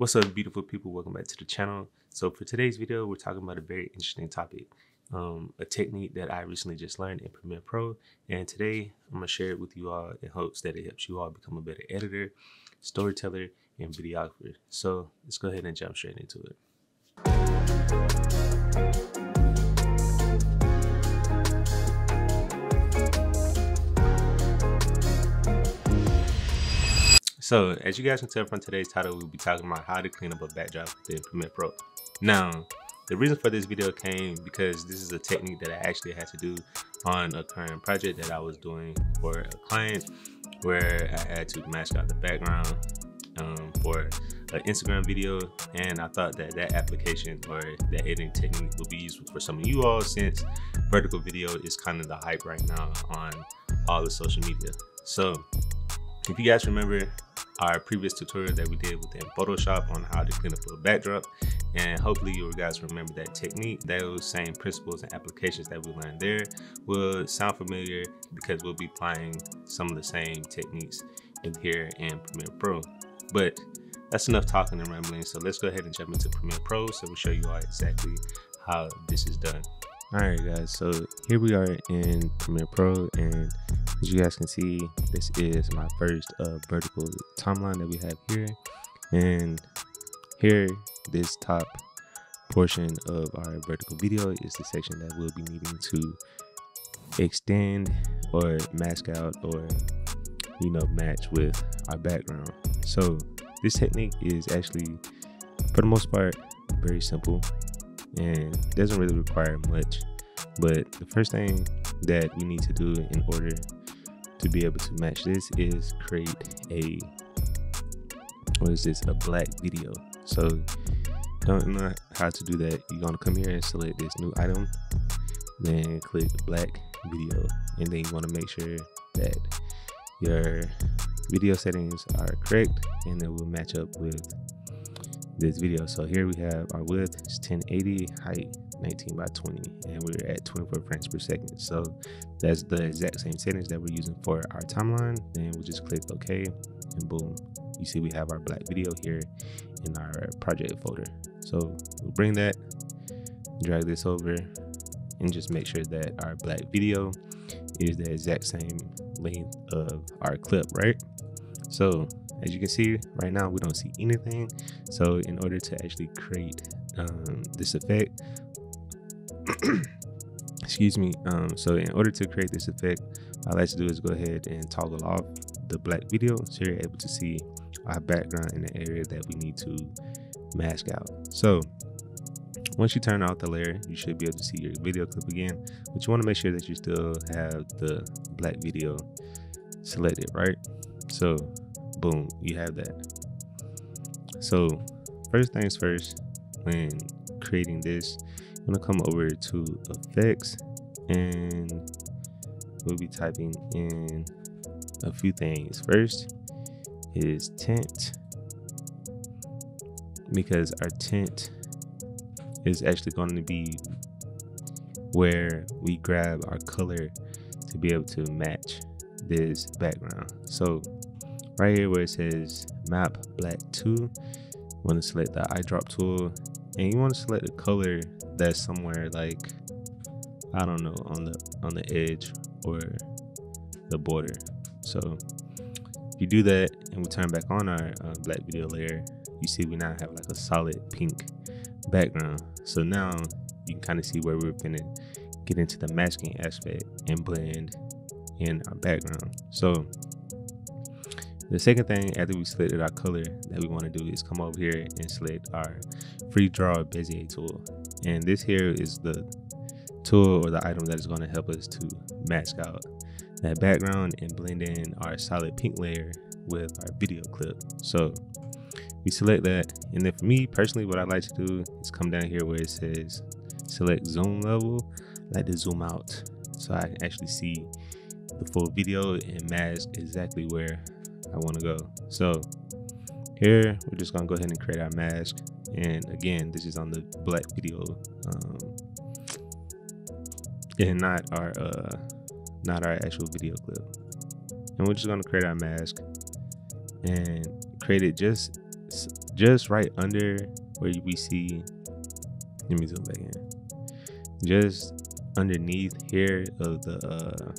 What's up, beautiful people? Welcome back to the channel. So for today's video, we're talking about a very interesting topic, um, a technique that I recently just learned in Premiere Pro. And today I'm gonna share it with you all in hopes that it helps you all become a better editor, storyteller, and videographer. So let's go ahead and jump straight into it. So as you guys can tell from today's title, we'll be talking about how to clean up a backdrop within Premiere Pro. Now, the reason for this video came because this is a technique that I actually had to do on a current project that I was doing for a client where I had to mask out the background um, for an Instagram video and I thought that that application or that editing technique would be useful for some of you all since vertical video is kind of the hype right now on all the social media. So if you guys remember our previous tutorial that we did within Photoshop on how to clean up a backdrop. And hopefully you guys remember that technique. Those same principles and applications that we learned there will sound familiar because we'll be applying some of the same techniques in here in Premiere Pro. But that's enough talking and rambling. So let's go ahead and jump into Premiere Pro so we'll show you all exactly how this is done. All right, guys, so here we are in Premiere Pro, and as you guys can see, this is my first uh, vertical timeline that we have here. And here, this top portion of our vertical video is the section that we'll be needing to extend or mask out or, you know, match with our background. So this technique is actually, for the most part, very simple and doesn't really require much. But the first thing that we need to do in order to be able to match this is create a what is this? A black video. So don't know how to do that. You're going to come here and select this new item then click black video and then you want to make sure that your video settings are correct and it will match up with this video. So here we have our width is 1080 height 19 by 20 and we're at 24 frames per second. So that's the exact same settings that we're using for our timeline then we'll just click ok and boom you see we have our black video here in our project folder. So we'll bring that drag this over and just make sure that our black video is the exact same length of our clip right so as you can see right now we don't see anything. So in order to actually create um, this effect excuse me um, so in order to create this effect I like to do is go ahead and toggle off the black video so you're able to see our background in the area that we need to mask out. So once you turn off the layer you should be able to see your video clip again but you want to make sure that you still have the black video selected right? So boom you have that so first things first when creating this I'm gonna come over to effects and we'll be typing in a few things. First is tint because our tint is actually going to be where we grab our color to be able to match this background. So right here where it says map black to, you want to select the eyedrop tool and you want to select the color that's somewhere like I don't know on the on the edge or the border. So if you do that and we turn back on our uh, black video layer, you see we now have like a solid pink background. So now you can kind of see where we're gonna get into the masking aspect and blend in our background. So the second thing after we selected our color that we want to do is come over here and select our free draw Bezier tool. And this here is the tool or the item that is going to help us to mask out that background and blend in our solid pink layer with our video clip. So we select that. And then for me personally, what I like to do is come down here where it says select zoom level. I like to zoom out so I can actually see the full video and mask exactly where I want to go. So here, we're just gonna go ahead and create our mask. And again, this is on the black video, um, and not our uh, not our actual video clip. And we're just gonna create our mask and create it just just right under where we see let me zoom back in just underneath here of the uh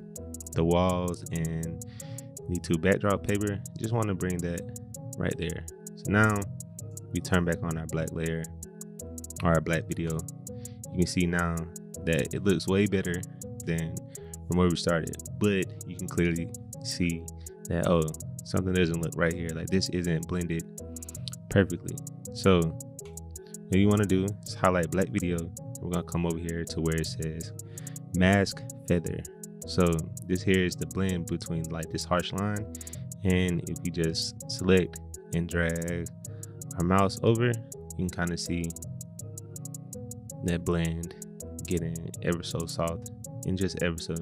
the walls and the to. Backdrop paper just want to bring that right there. So now we turn back on our black layer or our black video. You can see now that it looks way better than from where we started but you can clearly see that oh something doesn't look right here. Like this isn't blended perfectly. So what you want to do is highlight black video. We're gonna come over here to where it says mask feather so this here is the blend between like this harsh line and if you just select and drag our mouse over you can kind of see that blend getting ever so soft and just ever so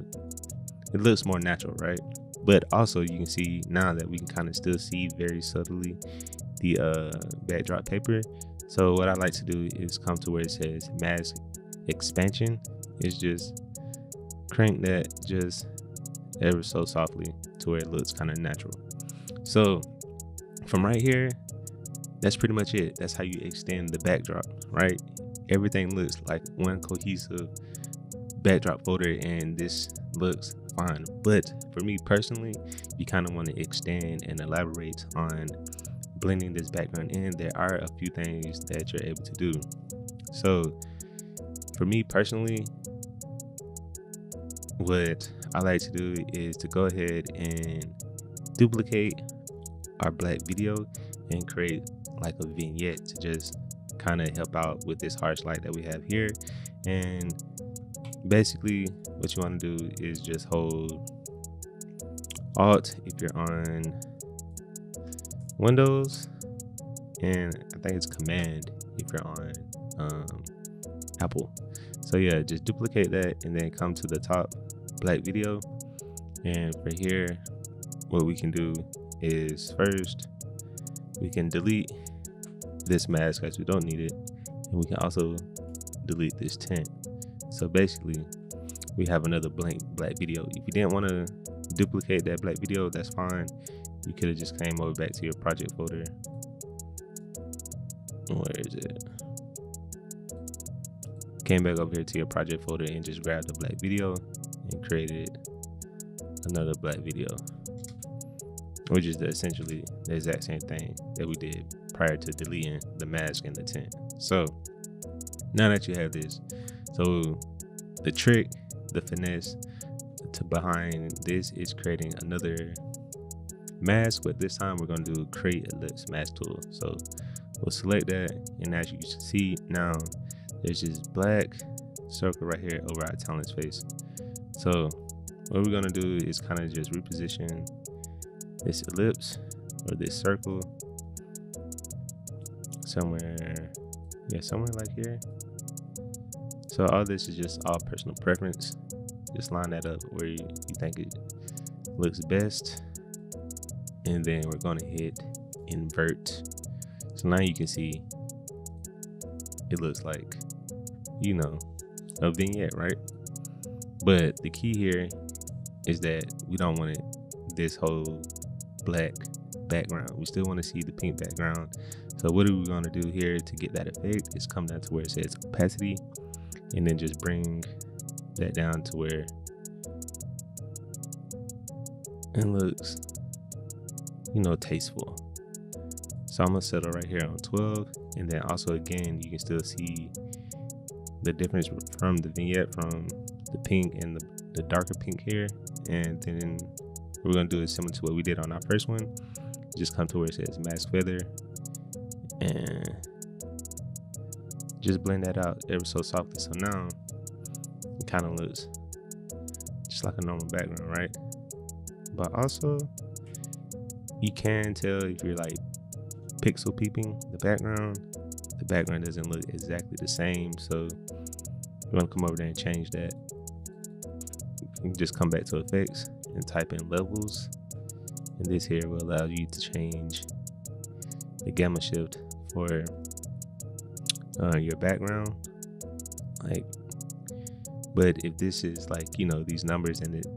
it looks more natural right? But also you can see now that we can kind of still see very subtly the uh backdrop paper. So what i like to do is come to where it says mask expansion. Is just crank that just ever so softly to where it looks kind of natural. So from right here that's pretty much it. That's how you extend the backdrop right? Everything looks like one cohesive backdrop folder and this looks fine. But for me personally you kind of want to extend and elaborate on blending this background in. There are a few things that you're able to do. So for me personally what I like to do is to go ahead and duplicate our black video and create like a vignette to just kind of help out with this harsh light that we have here. And basically what you want to do is just hold alt if you're on windows and i think it's command if you're on um, apple so yeah just duplicate that and then come to the top black video. And for here what we can do is first we can delete this mask as we don't need it. And we can also delete this tint. So basically we have another blank black video. If you didn't want to duplicate that black video that's fine. You could have just came over back to your project folder. Where is it came back over here to your project folder and just grabbed the black video and created another black video which is essentially the exact same thing that we did prior to deleting the mask and the tint. So now that you have this, so the trick, the finesse to behind this is creating another mask, but this time we're gonna do create ellipse mask tool. So we'll select that, and as you can see now, there's this black circle right here over our talent's face. So what we're gonna do is kind of just reposition this ellipse or this circle somewhere yeah somewhere like here. So all this is just all personal preference. Just line that up where you, you think it looks best. And then we're going to hit invert. So now you can see it looks like you know a vignette right but the key here is that we don't want it this whole black background. We still want to see the pink background. So what are we going to do here to get that effect is come down to where it says opacity and then just bring that down to where it looks, you know, tasteful. So I'm gonna settle right here on 12 and then also again, you can still see the difference from the vignette from the pink and the, the darker pink here and then we're gonna do is similar to what we did on our first one. Just come to where it says mask feather and just blend that out ever so softly. So now it kind of looks just like a normal background, right? But also you can tell if you're like pixel peeping the background, the background doesn't look exactly the same. So we're gonna come over there and change that. You can just come back to effects and type in levels. And this here will allow you to change the gamma shift for uh, your background. Like but if this is like you know these numbers and it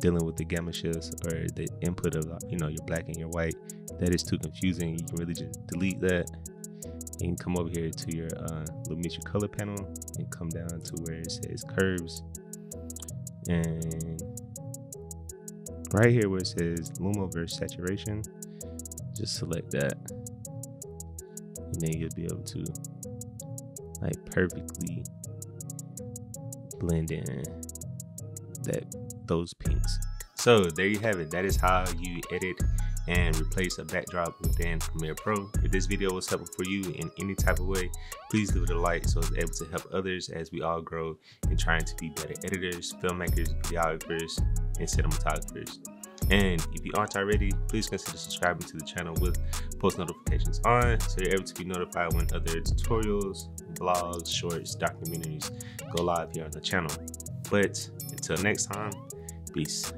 dealing with the gamma shifts or the input of you know your black and your white that is too confusing. You can really just delete that you can come over here to your uh, color panel and come down to where it says curves. And right here where it says Luma versus saturation, just select that. And then you'll be able to like perfectly blend in that those pinks. So there you have it. That is how you edit and replace a backdrop within Premiere Pro. If this video was helpful for you in any type of way, please leave it a like so it's able to help others as we all grow in trying to be better editors, filmmakers, videographers, and cinematographers. And if you aren't already, please consider subscribing to the channel with post notifications on so you're able to be notified when other tutorials, vlogs, shorts, documentaries go live here on the channel. But until next time, peace.